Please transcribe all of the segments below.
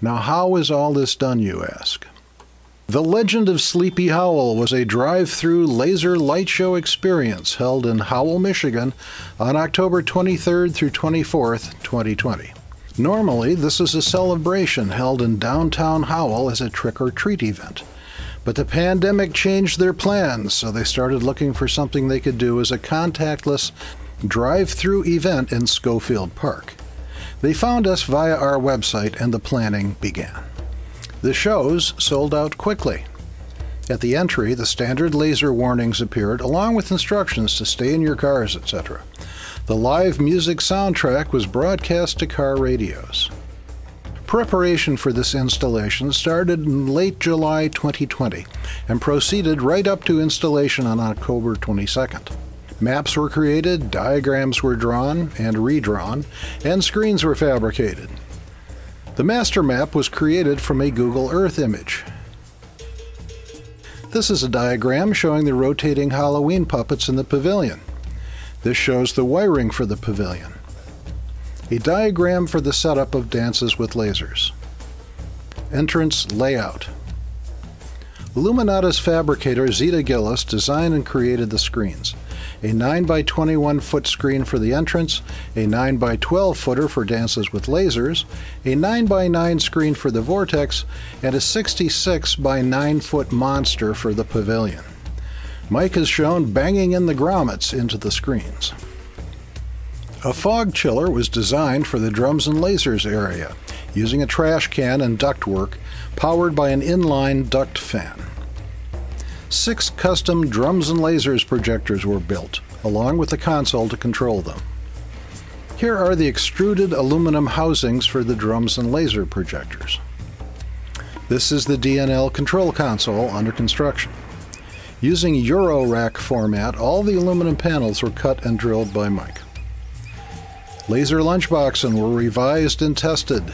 Now, how is all this done, you ask? The Legend of Sleepy Howell was a drive through laser light show experience held in Howell, Michigan on October 23rd through 24th, 2020. Normally, this is a celebration held in downtown Howell as a trick or treat event. But the pandemic changed their plans, so they started looking for something they could do as a contactless drive through event in Schofield Park. They found us via our website and the planning began. The shows sold out quickly. At the entry, the standard laser warnings appeared, along with instructions to stay in your cars, etc. The live music soundtrack was broadcast to car radios. Preparation for this installation started in late July 2020 and proceeded right up to installation on October 22nd. Maps were created, diagrams were drawn and redrawn, and screens were fabricated. The master map was created from a Google Earth image. This is a diagram showing the rotating Halloween puppets in the pavilion. This shows the wiring for the pavilion. A diagram for the setup of Dances with Lasers. Entrance layout. Illuminatus fabricator Zeta Gillis designed and created the screens a 9 by 21 foot screen for the entrance, a 9 by 12 footer for Dances with Lasers, a 9 by 9 screen for the Vortex, and a 66 by 9 foot monster for the pavilion. Mike is shown banging in the grommets into the screens. A fog chiller was designed for the drums and lasers area, using a trash can and ductwork powered by an inline duct fan six custom drums and lasers projectors were built, along with the console to control them. Here are the extruded aluminum housings for the drums and laser projectors. This is the DNL control console under construction. Using Eurorack format, all the aluminum panels were cut and drilled by Mike. Laser lunchboxen were revised and tested.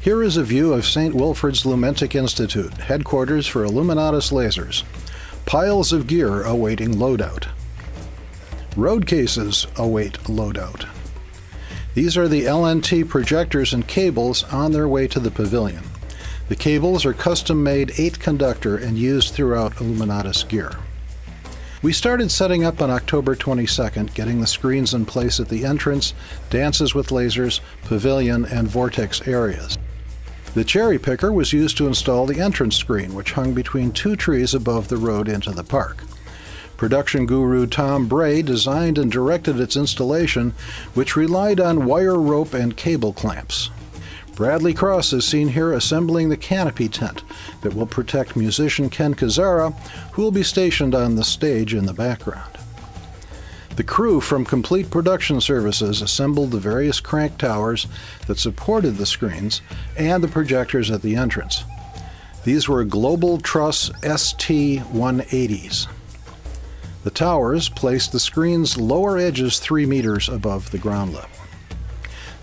Here is a view of St. Wilfrid's Lumentic Institute, headquarters for Illuminatus lasers piles of gear awaiting loadout. Road cases await loadout. These are the LNT projectors and cables on their way to the pavilion. The cables are custom made 8 conductor and used throughout Illuminatus gear. We started setting up on October 22nd, getting the screens in place at the entrance, dances with lasers, pavilion, and vortex areas. The cherry picker was used to install the entrance screen, which hung between two trees above the road into the park. Production guru Tom Bray designed and directed its installation, which relied on wire rope and cable clamps. Bradley Cross is seen here assembling the canopy tent that will protect musician Ken Kozora, who will be stationed on the stage in the background. The crew from Complete Production Services assembled the various crank towers that supported the screens and the projectors at the entrance. These were Global Truss ST-180s. The towers placed the screen's lower edges 3 meters above the ground level.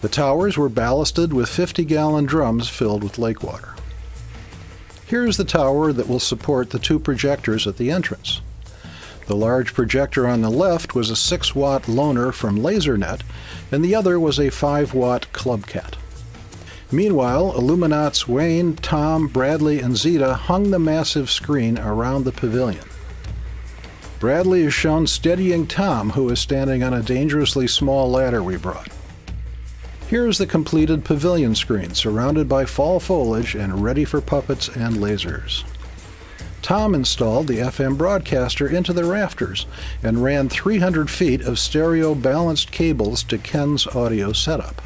The towers were ballasted with 50-gallon drums filled with lake water. Here's the tower that will support the two projectors at the entrance. The large projector on the left was a 6 watt loaner from LaserNet, and the other was a 5 watt Clubcat. Meanwhile, Illuminauts Wayne, Tom, Bradley, and Zeta hung the massive screen around the pavilion. Bradley is shown steadying Tom, who is standing on a dangerously small ladder we brought. Here is the completed pavilion screen, surrounded by fall foliage and ready for puppets and lasers. Tom installed the FM broadcaster into the rafters and ran 300 feet of stereo balanced cables to Ken's audio setup.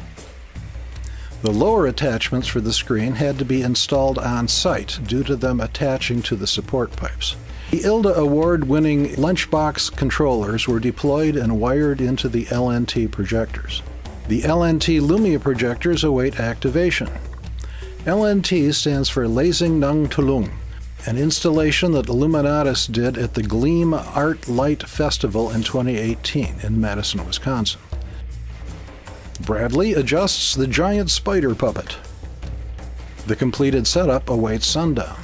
The lower attachments for the screen had to be installed on site due to them attaching to the support pipes. The ILDA award winning lunchbox controllers were deployed and wired into the LNT projectors. The LNT Lumia projectors await activation. LNT stands for Lasing Nung Tulung, an installation that Illuminatus did at the Gleam Art Light Festival in 2018 in Madison, Wisconsin. Bradley adjusts the giant spider puppet. The completed setup awaits sundown.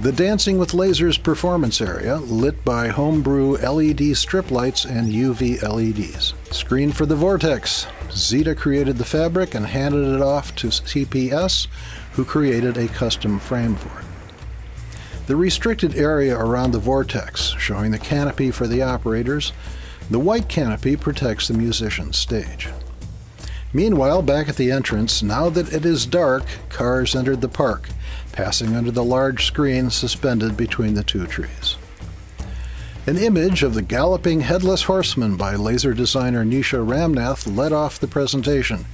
The Dancing with Lasers performance area, lit by homebrew LED strip lights and UV LEDs. Screen for the Vortex. Zeta created the fabric and handed it off to CPS, who created a custom frame for it. The restricted area around the vortex, showing the canopy for the operators, the white canopy protects the musician's stage. Meanwhile, back at the entrance, now that it is dark, cars entered the park, passing under the large screen suspended between the two trees. An image of the Galloping Headless Horseman by laser designer Nisha Ramnath led off the presentation,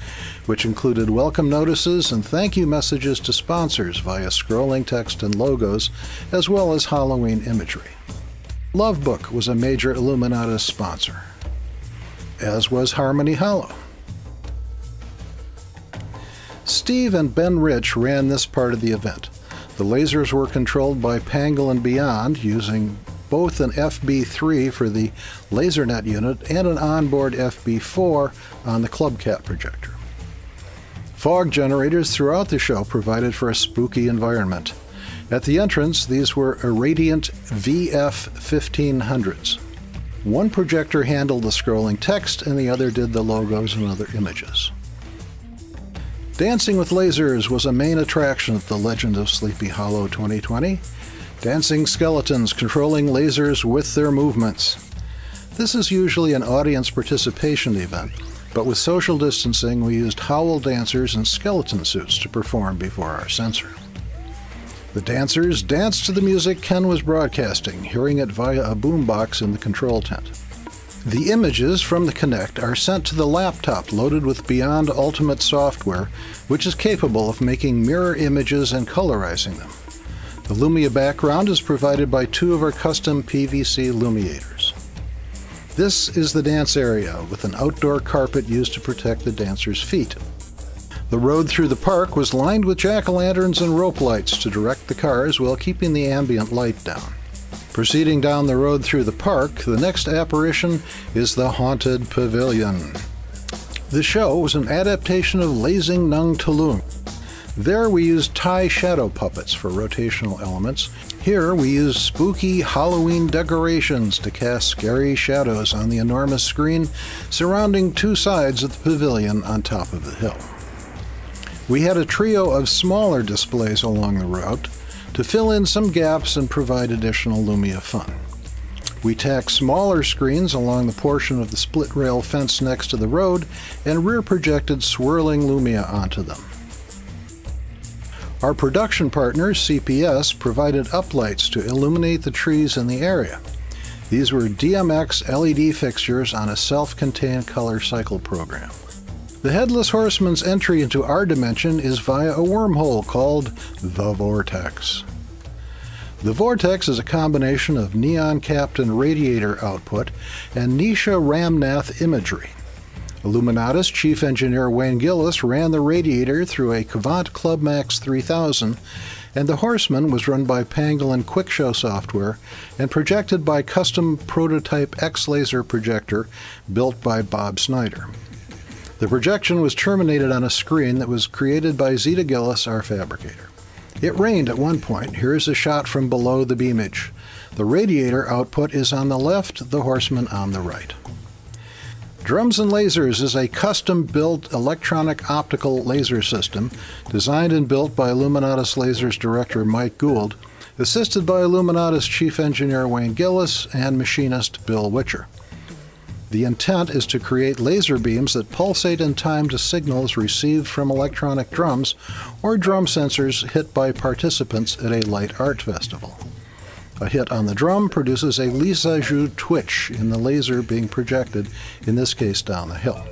which included welcome notices and thank you messages to sponsors via scrolling text and logos, as well as Halloween imagery. Lovebook was a major Illuminatus sponsor, as was Harmony Hollow. Steve and Ben Rich ran this part of the event. The lasers were controlled by Pangolin Beyond using both an FB3 for the LaserNet unit and an onboard FB4 on the ClubCat projector. Fog generators throughout the show provided for a spooky environment. At the entrance, these were Irradiant VF 1500s. One projector handled the scrolling text and the other did the logos and other images. Dancing with Lasers was a main attraction at the Legend of Sleepy Howell 2020. Dancing skeletons controlling lasers with their movements. This is usually an audience participation event, but with social distancing, we used howl dancers in skeleton suits to perform before our sensor. The dancers danced to the music Ken was broadcasting, hearing it via a boombox in the control tent. The images from the Kinect are sent to the laptop loaded with Beyond Ultimate software, which is capable of making mirror images and colorizing them. The Lumia background is provided by two of our custom PVC Lumiators. This is the dance area with an outdoor carpet used to protect the dancers' feet. The road through the park was lined with jack-o'-lanterns and rope lights to direct the cars while keeping the ambient light down. Proceeding down the road through the park, the next apparition is the Haunted Pavilion. The show was an adaptation of Lazing Nung Tulung. There we used Thai shadow puppets for rotational elements. Here we use spooky Halloween decorations to cast scary shadows on the enormous screen surrounding two sides of the pavilion on top of the hill. We had a trio of smaller displays along the route, to fill in some gaps and provide additional Lumia fun. We tack smaller screens along the portion of the split rail fence next to the road and rear projected swirling Lumia onto them. Our production partners, CPS, provided uplights to illuminate the trees in the area. These were DMX LED fixtures on a self-contained color cycle program. The Headless Horseman's entry into our dimension is via a wormhole called the Vortex. The Vortex is a combination of Neon Captain radiator output and Nisha Ramnath imagery. Illuminatus chief engineer Wayne Gillis ran the radiator through a Kvant ClubMax 3000, and the Horseman was run by Pangolin QuickShow software and projected by custom prototype X laser projector built by Bob Snyder. The projection was terminated on a screen that was created by Zeta Gillis, our fabricator. It rained at one point. Here is a shot from below the beamage. The radiator output is on the left, the horseman on the right. Drums and Lasers is a custom built electronic optical laser system designed and built by Illuminatus Lasers director Mike Gould, assisted by Illuminatus chief engineer Wayne Gillis and machinist Bill Witcher. The intent is to create laser beams that pulsate in time to signals received from electronic drums or drum sensors hit by participants at a light art festival. A hit on the drum produces a Lissajous twitch in the laser being projected, in this case down the hill.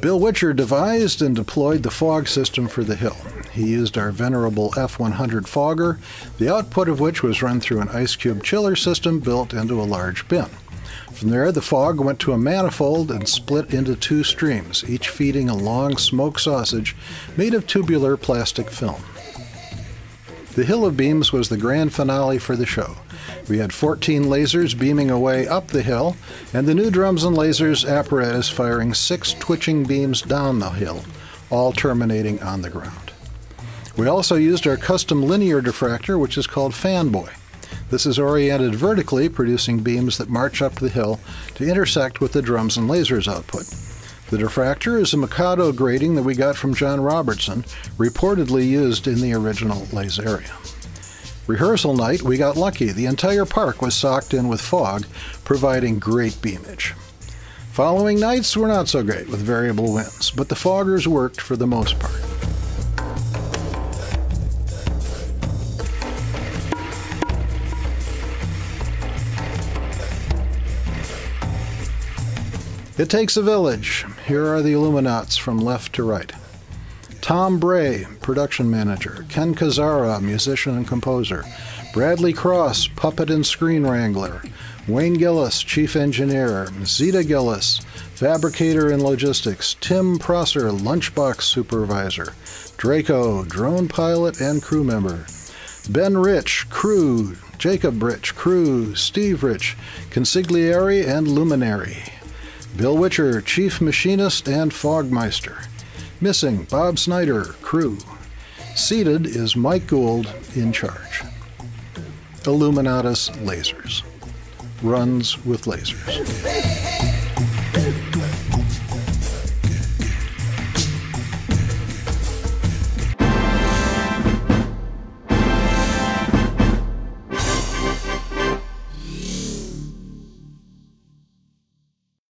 Bill Witcher devised and deployed the fog system for the hill. He used our venerable F100 fogger, the output of which was run through an ice cube chiller system built into a large bin. From there, the fog went to a manifold and split into two streams, each feeding a long smoke sausage made of tubular plastic film. The Hill of Beams was the grand finale for the show. We had 14 lasers beaming away up the hill, and the new drums and lasers apparatus firing six twitching beams down the hill, all terminating on the ground. We also used our custom linear diffractor, which is called Fanboy. This is oriented vertically, producing beams that march up the hill to intersect with the drums and lasers output. The diffractor is a Mikado grating that we got from John Robertson, reportedly used in the original Laserium. Rehearsal night, we got lucky. The entire park was socked in with fog, providing great beamage. Following nights were not so great with variable winds, but the foggers worked for the most part. It takes a village. Here are the Illuminauts from left to right. Tom Bray, production manager. Ken Kozora, musician and composer. Bradley Cross, puppet and screen wrangler. Wayne Gillis, chief engineer. Zita Gillis, fabricator and logistics. Tim Prosser, lunchbox supervisor. Draco, drone pilot and crew member. Ben Rich, crew. Jacob Rich, crew. Steve Rich, consigliere and luminary. Bill Witcher, chief machinist and fogmeister. Missing Bob Snyder, crew. Seated is Mike Gould, in charge. Illuminatus Lasers. Runs with lasers.